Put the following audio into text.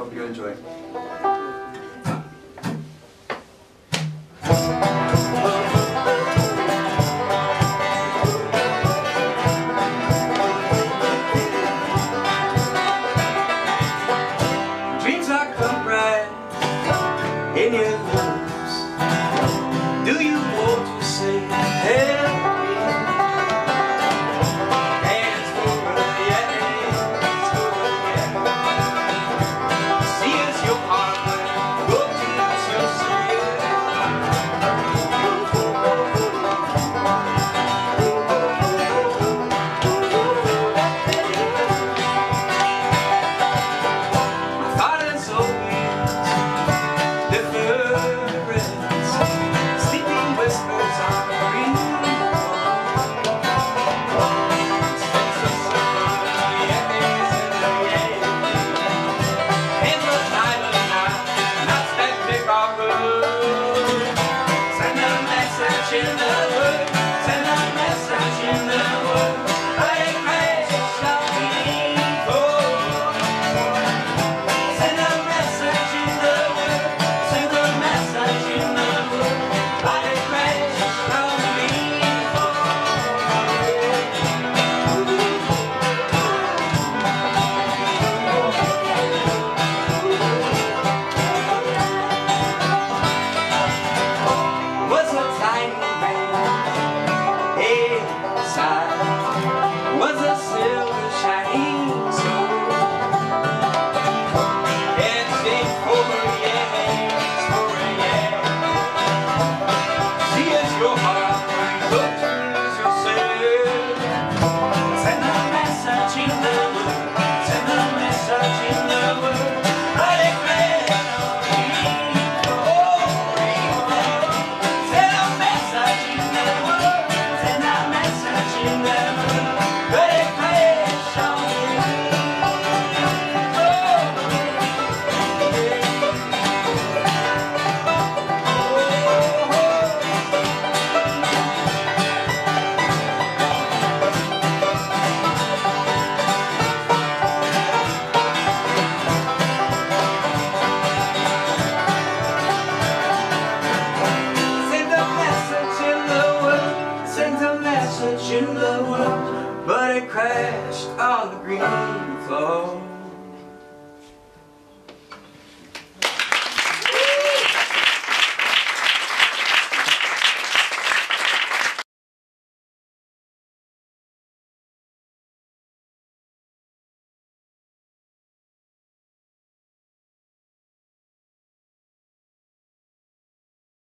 Hope you enjoy. Dreams are in you side. crashed on the green floor.